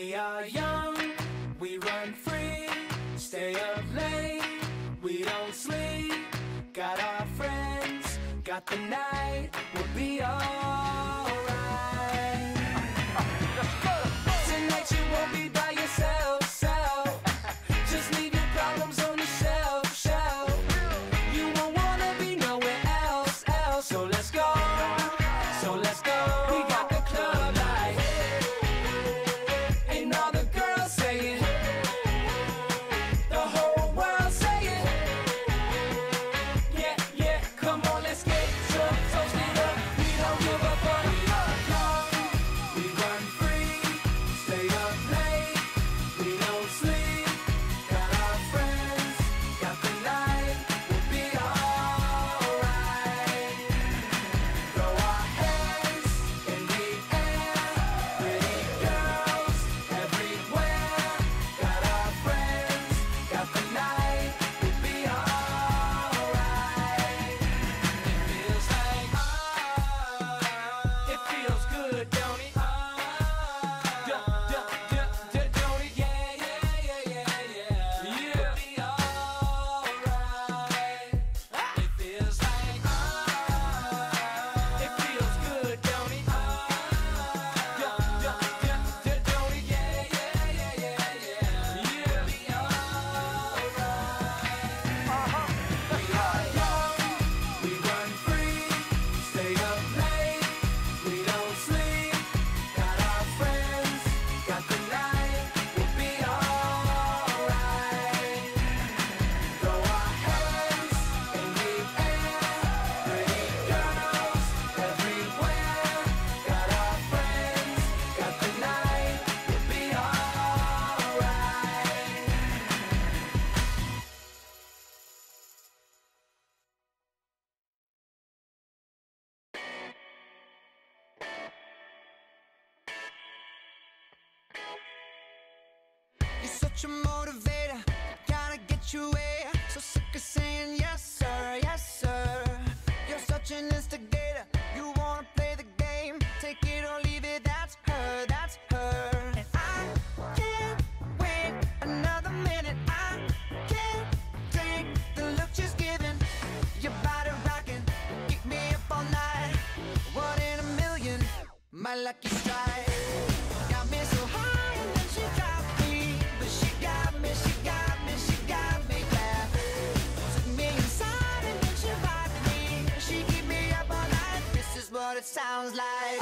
We are young, we run free, stay up late, we don't sleep. Got our friends, got the night, we'll be all. You're such a motivator, gotta get your way. So sick of saying yes, sir, yes, sir. You're such an instigator, you wanna play the game. Take it or leave it, that's her, that's her. And I can't wait another minute. I can't take the look she's giving. Your body keep me up all night. One in a million, my lucky strike. sounds like